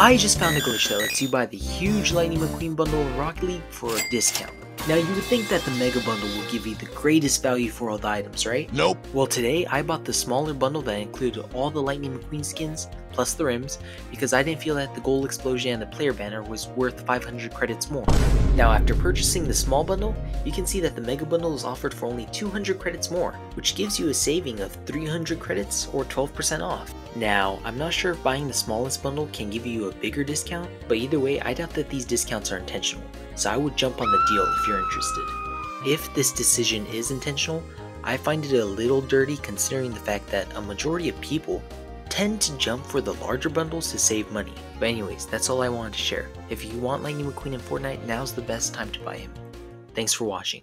I just found a glitch that lets you buy the huge Lightning McQueen bundle of Rocket League for a discount. Now you would think that the Mega Bundle will give you the greatest value for all the items, right? Nope. Well today I bought the smaller bundle that included all the Lightning McQueen skins, plus the rims, because I didn't feel that the gold explosion and the player banner was worth 500 credits more. Now after purchasing the small bundle, you can see that the Mega Bundle is offered for only 200 credits more, which gives you a saving of 300 credits or 12% off. Now, I'm not sure if buying the smallest bundle can give you a bigger discount, but either way I doubt that these discounts are intentional, so I would jump on the deal if you're interested. If this decision is intentional, I find it a little dirty considering the fact that a majority of people tend to jump for the larger bundles to save money. But anyways, that's all I wanted to share. If you want Lightning McQueen in Fortnite, now's the best time to buy him. Thanks for watching.